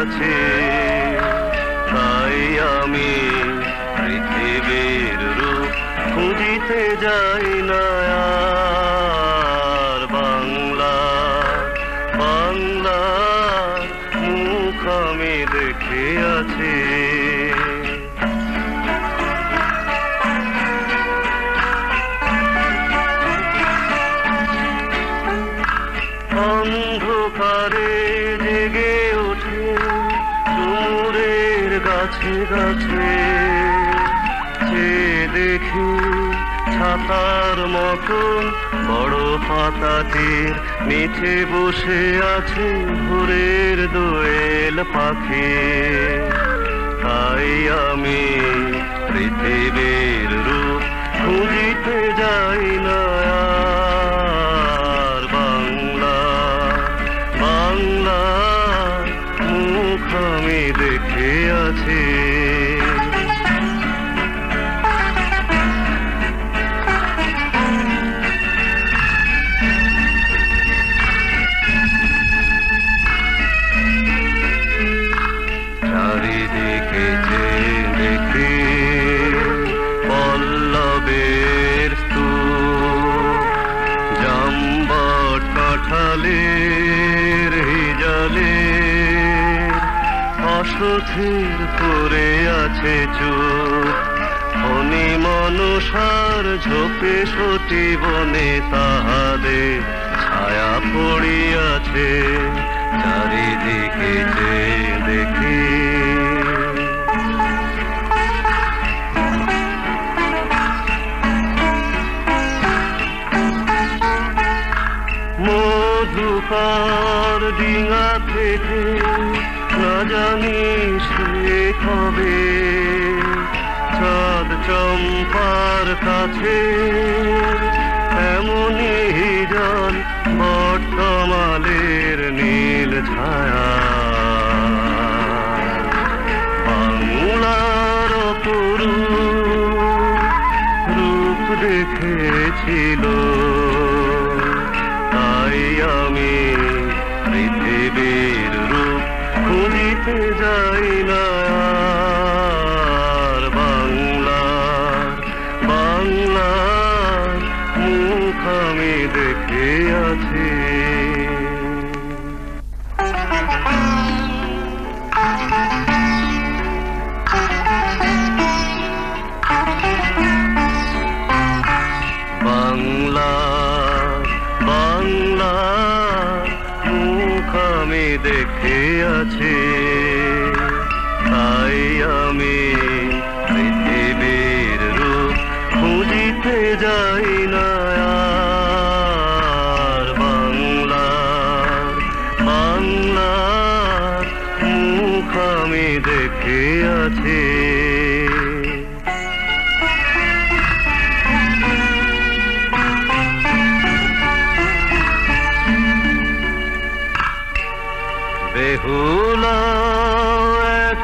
আছে। তাই আমি পৃথিবীর রূপ খুঁজিতে যাই না। বাংলা বাংলার মুখ আমি দেখে আছি। অন্ধকারে জেগে গাছে গাছে যে দেখি ছাতার মতো বড় পাতাতে নিচে বসে আছে ভোরের দোয়েল পাখি। তাই আমি পৃথিবীর দেখে আছি। চারিদিকে যে দেখি পল্লবের স্তূপ জাম্বট কাঁঠালের অসথির করে আছে চুপ ফণি মনুষার ঝোপে সতী বনে তাহাদের ছায়া পড়িয়াছে চারিদিকে যে দেখি। মধুকার ডিঙা থেকে জানি সে কবে? চাঁদ চম্পার কাছে এমনই জল বটমালের নীল ছায়া। বাংলার পুরু রূপ দেখেছিল। তাই আমি পৃথিবীর খুঁজিতে যাই না বাংলার বাংলার মুখ আমি দেখে আছি। আমি দেখে আছি তাই আমি পৃথিবীর রূপ খুঁজিতে যাই না।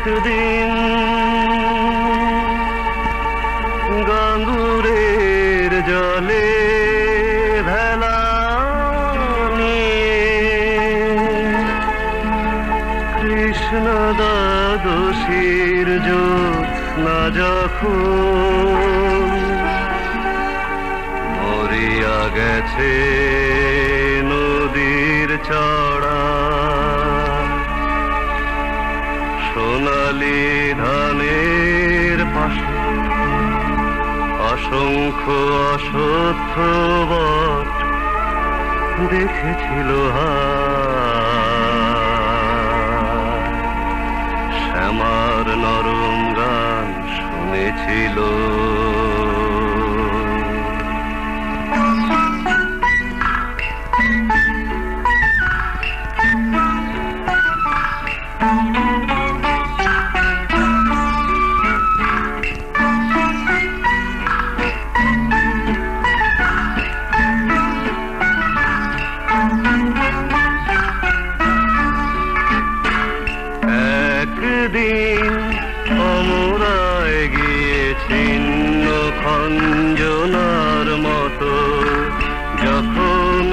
একদিন গাঙ্গুরের জলে ভেলা কৃষ্ণ দাদশীর না যখন মরিয়া গেছে নদীর চড়া সোনালি ঢালের পাশে অসংখ্য বট দেখেছিল। শ্যামার নরম গান শুনেছিল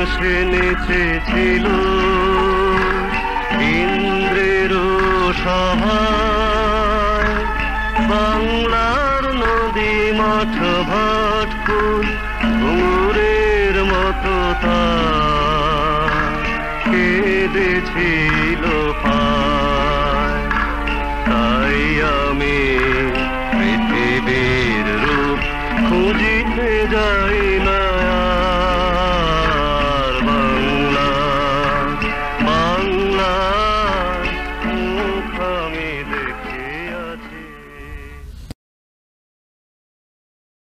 মানুষ নেচেছিল ইন্দ্রের সভায় বাংলার নদী মাঠ ভটকুল ঘুরের মতো তা কেঁদেছিল পা